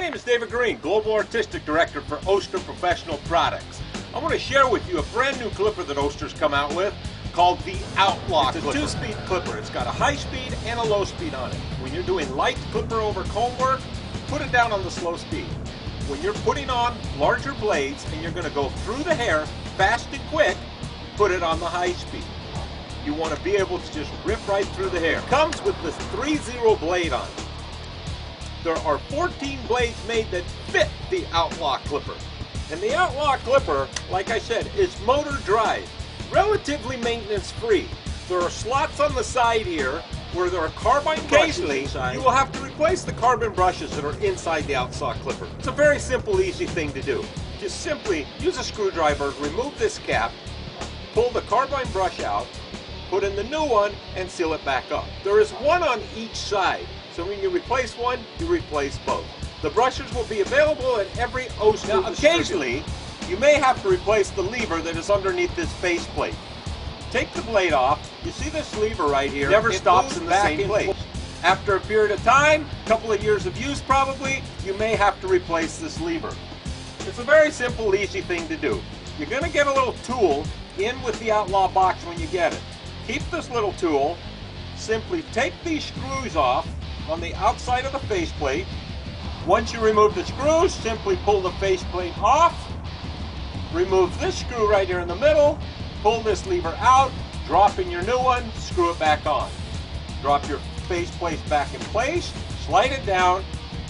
name is David Guerin, Global Artistic Director for Oster Professional Products. I want to share with you a brand new clipper that Oster's come out with called the Outlaw It's a Clipper. two-speed clipper. It's got a high speed and a low speed on it. When you're doing light clipper over comb work, put it down on the slow speed. When you're putting on larger blades and you're going to go through the hair fast and quick, put it on the high speed. You want to be able to just rip right through the hair. Comes with this 3-0 blade on it. There are 14 blades made that fit the Outlaw Clipper. And the Outlaw Clipper, like I said, is motor drive, relatively maintenance free. There are slots on the side here where there are carbon brushes Occasionally. You will have to replace the carbon brushes that are inside the Outlaw Clipper. It's a very simple, easy thing to do. Just simply use a screwdriver, remove this cap, pull the carbon brush out, put in the new one, and seal it back up. There is one on each side, so when you replace one, you replace both. The brushes will be available at every Oster Now, occasionally, you may have to replace the lever that is underneath this faceplate. Take the blade off. You see this lever right here? Never It stops in the same place. After a period of time, a couple of years of use probably, you may have to replace this lever. It's a very simple, easy thing to do. You're going to get a little tool in with the Outlaw box when you get it. Keep this little tool. Simply take these screws off on the outside of the faceplate. Once you remove the screws, simply pull the faceplate off. Remove this screw right here in the middle. Pull this lever out. Drop in your new one. Screw it back on. Drop your faceplate back in place. Slide it down.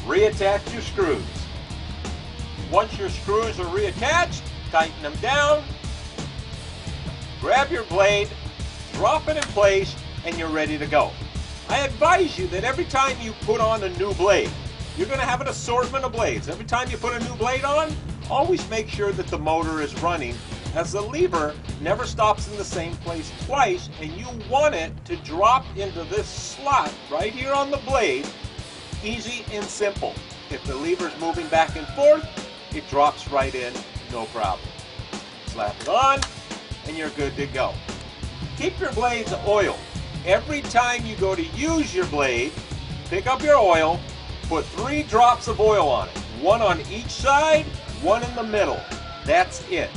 Reattach your screws. Once your screws are reattached, tighten them down, grab your blade, drop it in place, and you're ready to go. I advise you that every time you put on a new blade, you're going to have an assortment of blades. Every time you put a new blade on, always make sure that the motor is running as the lever never stops in the same place twice and you want it to drop into this slot right here on the blade easy and simple. If the lever is moving back and forth, it drops right in, no problem. Slap it on, and you're good to go. Keep your blades oiled. Every time you go to use your blade, pick up your oil, put three drops of oil on it. One on each side, one in the middle. That's it.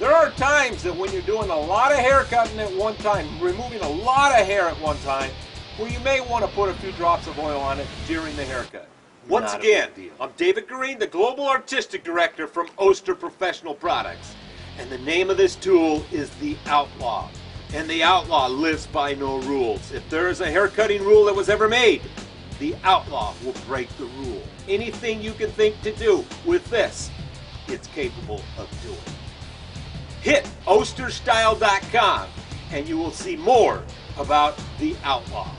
There are times that when you're doing a lot of hair cutting at one time, removing a lot of hair at one time, where you may want to put a few drops of oil on it during the haircut. Once Not again. I'm David Guerin, the Global Artistic Director from Oster Professional Products. And the name of this tool is the Outlaw. And the Outlaw lives by no rules. If there is a haircutting rule that was ever made, the Outlaw will break the rule. Anything you can think to do with this, it's capable of doing. Hit osterstyle.com and you will see more about the Outlaw.